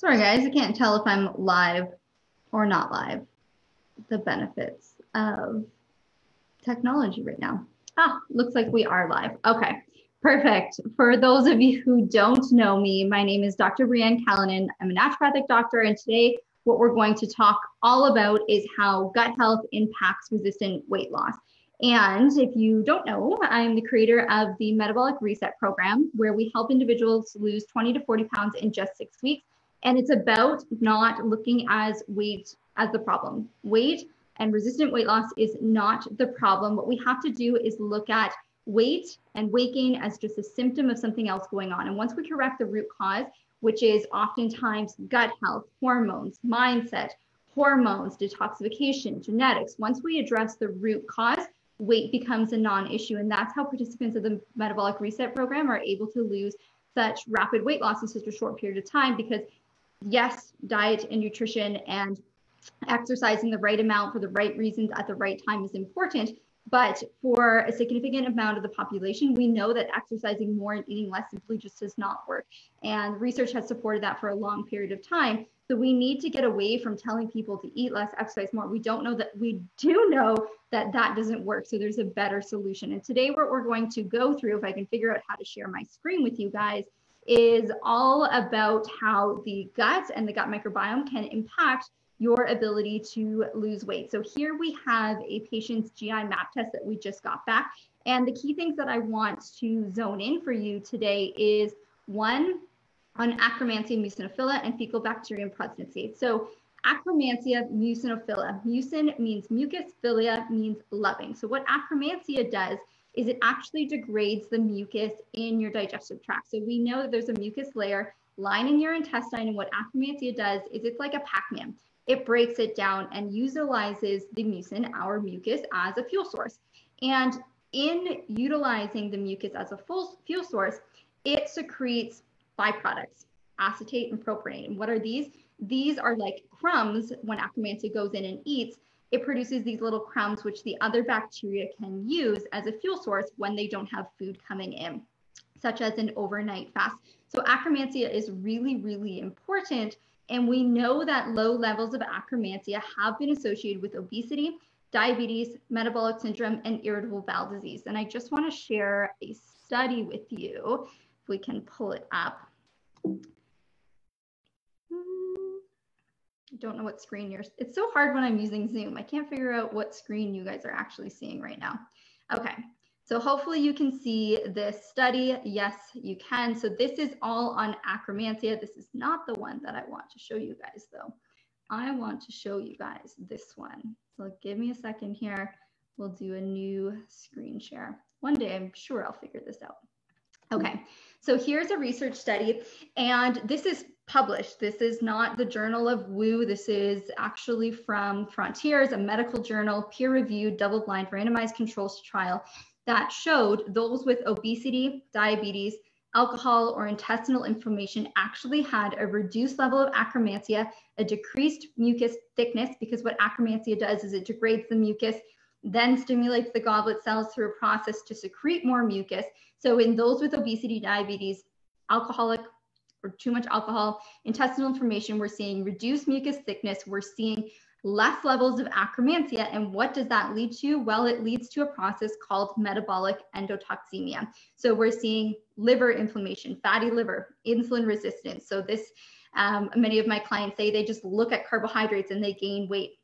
Sorry, guys, I can't tell if I'm live or not live. The benefits of technology right now. Ah, looks like we are live. Okay, perfect. For those of you who don't know me, my name is Dr. Breanne Kallonen. I'm a naturopathic doctor, and today what we're going to talk all about is how gut health impacts resistant weight loss. And if you don't know, I'm the creator of the Metabolic Reset Program, where we help individuals lose 20 to 40 pounds in just six weeks. And it's about not looking as weight as the problem. Weight and resistant weight loss is not the problem. What we have to do is look at weight and gain as just a symptom of something else going on. And once we correct the root cause, which is oftentimes gut health, hormones, mindset, hormones, detoxification, genetics, once we address the root cause, weight becomes a non-issue. And that's how participants of the metabolic reset program are able to lose such rapid weight loss in such a short period of time because yes, diet and nutrition and exercising the right amount for the right reasons at the right time is important. But for a significant amount of the population, we know that exercising more and eating less simply just does not work. And research has supported that for a long period of time. So we need to get away from telling people to eat less, exercise more. We don't know that we do know that that doesn't work. So there's a better solution. And today, what we're going to go through, if I can figure out how to share my screen with you guys, is all about how the gut and the gut microbiome can impact your ability to lose weight. So here we have a patient's GI map test that we just got back. And the key things that I want to zone in for you today is one, on Akkermansia muciniphila and Faecalibacterium prausnitzii. So Akkermansia muciniphila, mucin means mucus, philia means loving. So what Akkermansia does is it actually degrades the mucus in your digestive tract. So we know that there's a mucus layer lining your intestine and what Akkermansia does is it's like a Pac-Man it breaks it down and utilizes the mucin, our mucus, as a fuel source. And in utilizing the mucus as a full fuel source, it secretes byproducts, acetate and propionate. And what are these? These are like crumbs when Akkermansia goes in and eats. It produces these little crumbs, which the other bacteria can use as a fuel source when they don't have food coming in, such as an overnight fast. So Akkermansia is really, really important and we know that low levels of akkermansia have been associated with obesity, diabetes, metabolic syndrome, and irritable bowel disease. And I just want to share a study with you, if we can pull it up. I don't know what screen you're, it's so hard when I'm using Zoom. I can't figure out what screen you guys are actually seeing right now. Okay, so hopefully you can see this study. Yes, you can. So this is all on Akkermansia. This is not the one that I want to show you guys though. I want to show you guys this one. So give me a second here. We'll do a new screen share. One day I'm sure I'll figure this out. Okay, so here's a research study and this is published. This is not the Journal of Woo. This is actually from Frontiers, a medical journal, peer-reviewed, double-blind, randomized controls trial that showed those with obesity, diabetes, alcohol, or intestinal inflammation actually had a reduced level of akkermansia, a decreased mucus thickness, because what akkermansia does is it degrades the mucus, then stimulates the goblet cells through a process to secrete more mucus. So in those with obesity, diabetes, alcoholic or too much alcohol, intestinal inflammation, we're seeing reduced mucus thickness, we're seeing less levels of akkermansia. And what does that lead to? Well, it leads to a process called metabolic endotoxemia. So we're seeing liver inflammation, fatty liver, insulin resistance. So this, um, many of my clients say they just look at carbohydrates and they gain weight.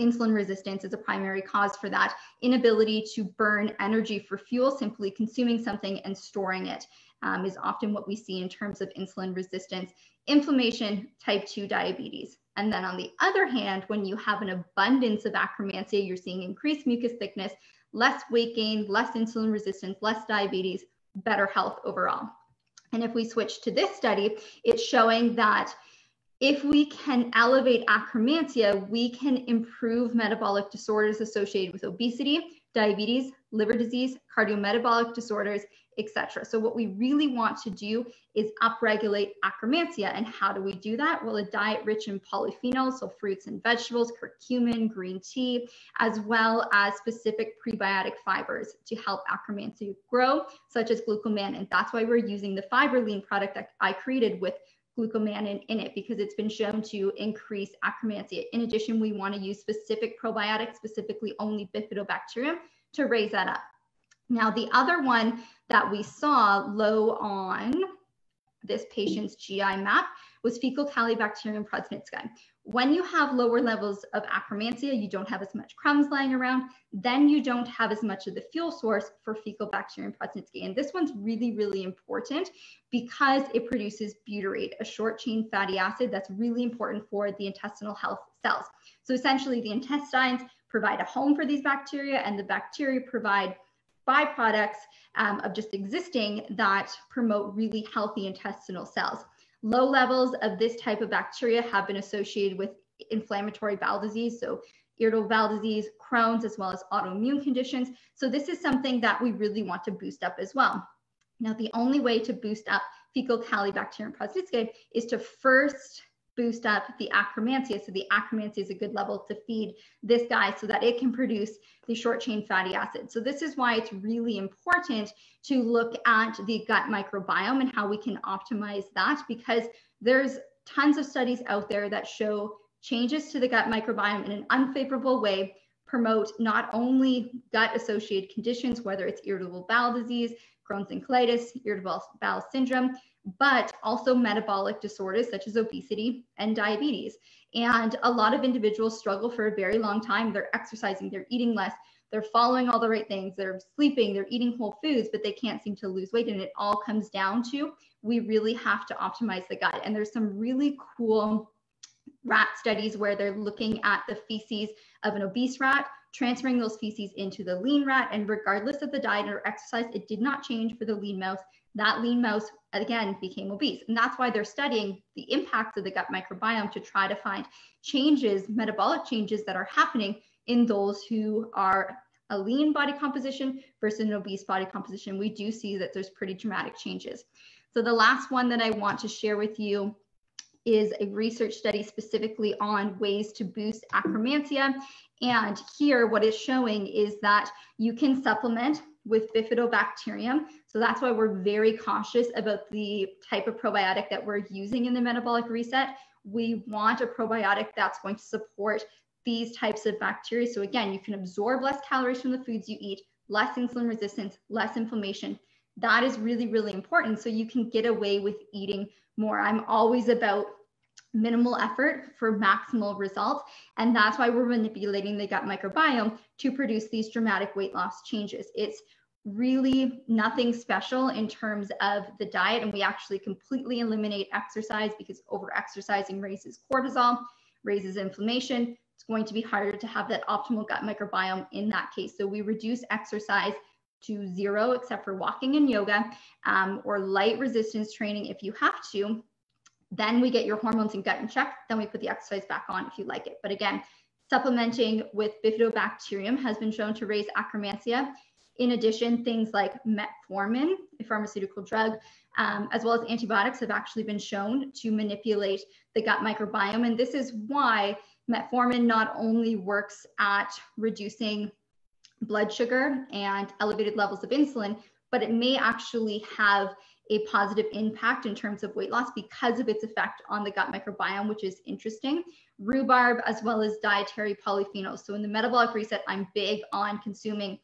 Insulin resistance is a primary cause for that. Inability to burn energy for fuel, simply consuming something and storing it, um, is often what we see in terms of insulin resistance. Inflammation, type 2 diabetes. And then on the other hand, when you have an abundance of akkermansia, you're seeing increased mucus thickness, less weight gain, less insulin resistance, less diabetes, better health overall. And if we switch to this study, it's showing that if we can elevate akkermansia, we can improve metabolic disorders associated with obesity, diabetes, liver disease, cardiometabolic disorders, etc. So what we really want to do is upregulate akkermansia. And how do we do that? Well, a diet rich in polyphenols, so fruits and vegetables, curcumin, green tea, as well as specific prebiotic fibers to help akkermansia grow, such as glucomannan. And that's why we're using the Fiberline product that I created with glucomannan in it because it's been shown to increase akkermansia. In addition, we want to use specific probiotics, specifically only bifidobacterium, to raise that up. Now, the other one that we saw low on this patient's GI map was Faecalibacterium prausnitzii. When you have lower levels of akkermansia, you don't have as much crumbs lying around, then you don't have as much of the fuel source for Faecalibacterium prausnitzii. And this one's really, really important because it produces butyrate, a short chain fatty acid that's really important for the intestinal health cells. So essentially the intestines provide a home for these bacteria and the bacteria provide byproducts um, of just existing that promote really healthy intestinal cells. Low levels of this type of bacteria have been associated with inflammatory bowel disease, so irritable bowel disease, Crohn's, as well as autoimmune conditions. So this is something that we really want to boost up as well. Now, the only way to boost up Faecalibacterium prausnitzii is to first boost up the akkermansia. So the akkermansia is a good level to feed this guy so that it can produce the short chain fatty acid. So this is why it's really important to look at the gut microbiome and how we can optimize that because there's tons of studies out there that show changes to the gut microbiome in an unfavorable way promote not only gut associated conditions, whether it's irritable bowel disease, Crohn's and colitis, irritable bowel syndrome, but also metabolic disorders such as obesity and diabetes. And a lot of individuals struggle for a very long time. They're exercising, they're eating less, they're following all the right things, they're sleeping, they're eating whole foods, but they can't seem to lose weight. And it all comes down to we really have to optimize the gut. And there's some really cool rat studies where they're looking at the feces of an obese rat, transferring those feces into the lean rat. And regardless of the diet or exercise, it did not change for the lean mouse that lean mouse again became obese. And that's why they're studying the impacts of the gut microbiome to try to find changes, metabolic changes that are happening in those who are a lean body composition versus an obese body composition. We do see that there's pretty dramatic changes. So the last one that I want to share with you is a research study specifically on ways to boost akkermansia. And here, what it's showing is that you can supplement with bifidobacterium. So that's why we're very cautious about the type of probiotic that we're using in the metabolic reset. We want a probiotic that's going to support these types of bacteria. So again, you can absorb less calories from the foods you eat, less insulin resistance, less inflammation. That is really, really important. So you can get away with eating more. I'm always about minimal effort for maximal results. And that's why we're manipulating the gut microbiome to produce these dramatic weight loss changes. It's really nothing special in terms of the diet. And we actually completely eliminate exercise because over exercising raises cortisol, raises inflammation. It's going to be harder to have that optimal gut microbiome in that case. So we reduce exercise to zero, except for walking and yoga um, or light resistance training if you have to. Then we get your hormones and gut in check. Then we put the exercise back on if you like it. But again, supplementing with bifidobacterium has been shown to raise akkermansia in addition, things like metformin, a pharmaceutical drug, um, as well as antibiotics have actually been shown to manipulate the gut microbiome. And this is why metformin not only works at reducing blood sugar and elevated levels of insulin, but it may actually have a positive impact in terms of weight loss because of its effect on the gut microbiome, which is interesting. Rhubarb, as well as dietary polyphenols. So in the metabolic reset, I'm big on consuming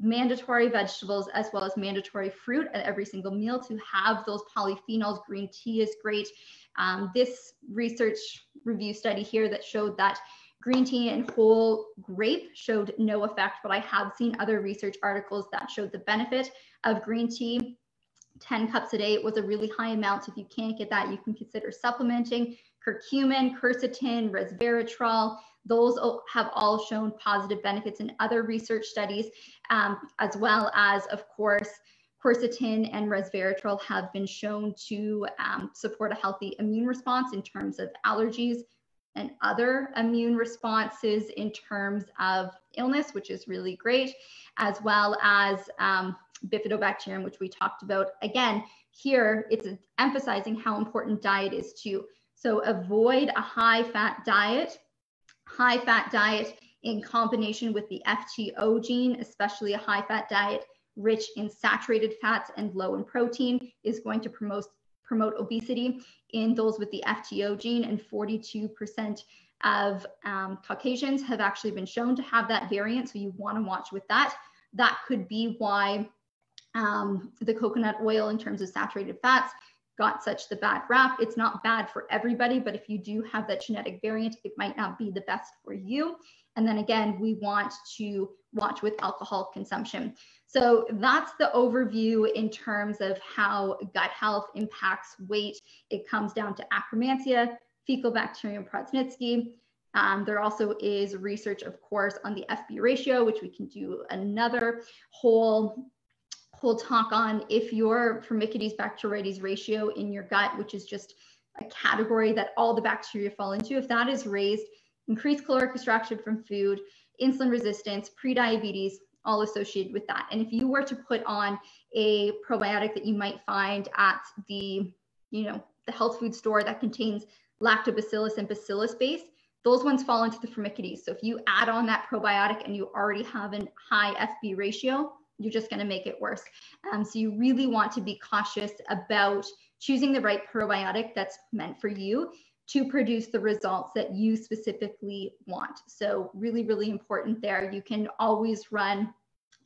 mandatory vegetables as well as mandatory fruit at every single meal to have those polyphenols. Green tea is great. Um, this research review study here that showed that green tea and whole grape showed no effect, but I have seen other research articles that showed the benefit of green tea. 10 cups a day was a really high amount. So if you can't get that, you can consider supplementing curcumin, quercetin, resveratrol, those have all shown positive benefits in other research studies, um, as well as, of course, quercetin and resveratrol have been shown to um, support a healthy immune response in terms of allergies and other immune responses in terms of illness, which is really great, as well as um, bifidobacterium, which we talked about. Again, here it's emphasizing how important diet is too. So avoid a high fat diet high fat diet in combination with the FTO gene, especially a high fat diet rich in saturated fats and low in protein, is going to promote promote obesity in those with the FTO gene, and 42% of um, Caucasians have actually been shown to have that variant. So you want to watch with that. That could be why um, the coconut oil, in terms of saturated fats, got such the bad rap. It's not bad for everybody, but if you do have that genetic variant, it might not be the best for you. And then again, we want to watch with alcohol consumption. So that's the overview in terms of how gut health impacts weight. It comes down to Akkermansia, fecal prausnitzii. Um, there also is research, of course, on the FB ratio, which we can do another whole whole talk on if your Firmicutes bacteroides ratio in your gut, which is just a category that all the bacteria fall into, if that is raised, increased caloric extraction from food, insulin resistance, prediabetes, all associated with that. And if you were to put on a probiotic that you might find at the, you know, the health food store that contains lactobacillus and bacillus base, those ones fall into the Firmicutes. So if you add on that probiotic and you already have a high FB ratio, you're just going to make it worse. Um, so you really want to be cautious about choosing the right probiotic that's meant for you to produce the results that you specifically want. So really, really important there. You can always run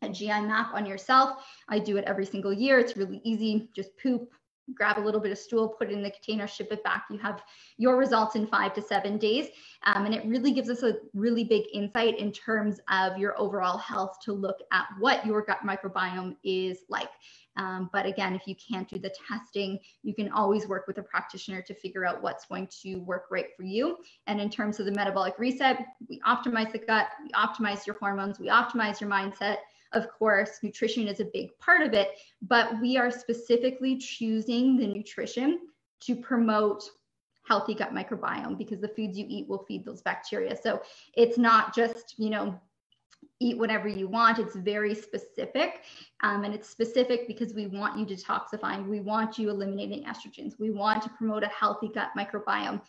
a GI map on yourself. I do it every single year. It's really easy. Just poop, grab a little bit of stool, put it in the container, ship it back. You have your results in five to seven days. Um, and it really gives us a really big insight in terms of your overall health to look at what your gut microbiome is like. Um, but again, if you can't do the testing, you can always work with a practitioner to figure out what's going to work right for you. And in terms of the metabolic reset, we optimize the gut, we optimize your hormones, we optimize your mindset. Of course, nutrition is a big part of it, but we are specifically choosing the nutrition to promote healthy gut microbiome because the foods you eat will feed those bacteria. So it's not just, you know, eat whatever you want. It's very specific. Um, and it's specific because we want you detoxifying. We want you eliminating estrogens. We want to promote a healthy gut microbiome.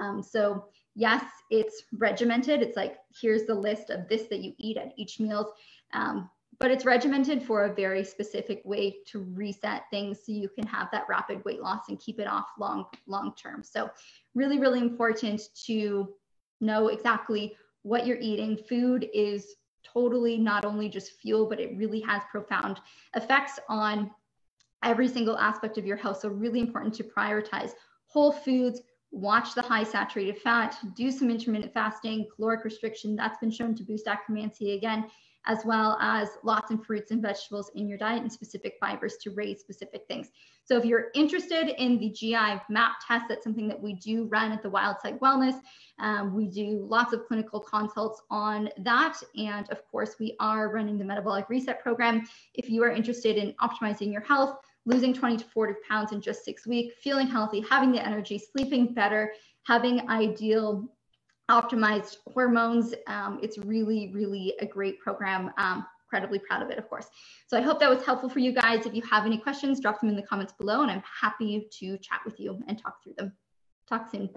Um, so yes, it's regimented. It's like, here's the list of this that you eat at each meals. Um, but it's regimented for a very specific way to reset things so you can have that rapid weight loss and keep it off long, long term. So really, really important to know exactly what you're eating. Food is totally not only just fuel, but it really has profound effects on every single aspect of your health. So really important to prioritize whole foods, watch the high saturated fat, do some intermittent fasting, caloric restriction. That's been shown to boost akkermansia again as well as lots of fruits and vegetables in your diet and specific fibers to raise specific things. So if you're interested in the GI map test, that's something that we do run at the Wildside Wellness. Um, we do lots of clinical consults on that. And of course, we are running the metabolic reset program. If you are interested in optimizing your health, losing 20 to 40 pounds in just six weeks, feeling healthy, having the energy, sleeping better, having ideal optimized hormones. Um, it's really, really a great program. Um, incredibly proud of it, of course. So I hope that was helpful for you guys. If you have any questions, drop them in the comments below and I'm happy to chat with you and talk through them. Talk soon.